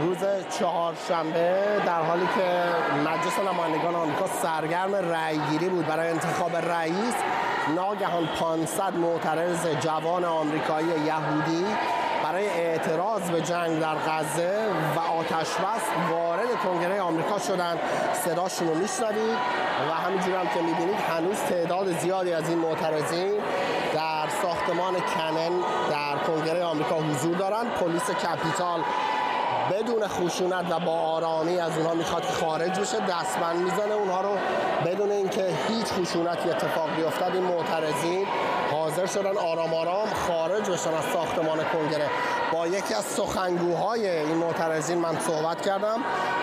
روز چهارشنبه در حالی که مجلس نمایندگان آمریکا سرگرم رأیگیری بود برای انتخاب رئیس ناگهان 500 معترض جوان آمریکایی یهودی برای اعتراض به جنگ در غزه و آتش بس وارد کنگره آمریکا شدن صداشون رو میشنوید و همینجور هم که می‌بینید هنوز تعداد زیادی از این معترضین در ساختمان کنن در کنگره آمریکا حضور دارند. پلیس کپیتال بدون خشونت و با آرامی از اونها می‌خواد که خارج بشه دستبند می‌زنه اونها رو. بدون اینکه هیچ خشونتی اتفاق بیفتد این معترضین حاضر شدن آرام آرام خارج بشن از ساختمان کنگره. با یکی از سخنگوهای این معترضین من صحبت کردم.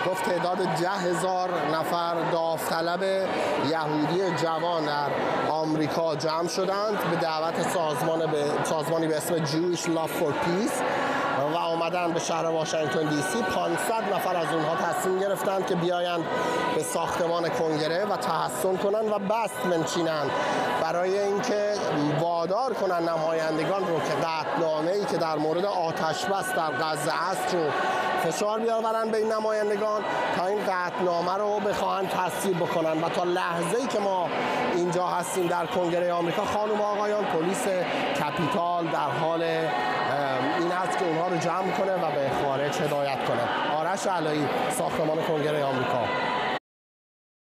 گفت تعداد ده هزار نفر داوطلب یهودی جوان در آمریکا جمع شدند. به دعوت سازمان به سازمانی به اسم Jewish Love for Peace. و آمدن به شهر واشنگتن دی سی. 500 نفر از اونها تصمیم گرفتند که بیایند به ساختمان کنگره و تحسن کنند و بست منچینند. برای اینکه وادار کنند نمایندگان رو که قطعنامه ای که در مورد آتش بس در غزه است رو فشار بیاورن به این نمایندگان تا این قطعنامه رو بخواهند تصویب بکنن. و تا لحظه ای که ما اینجا هستیم در کنگره آمریکا خانم آقایان پلیس کپیتال در حال این هست که اونها رو جمع کنه و به خارج هدایت کنه. آرش علایی ساختمان کنگره آمریکا.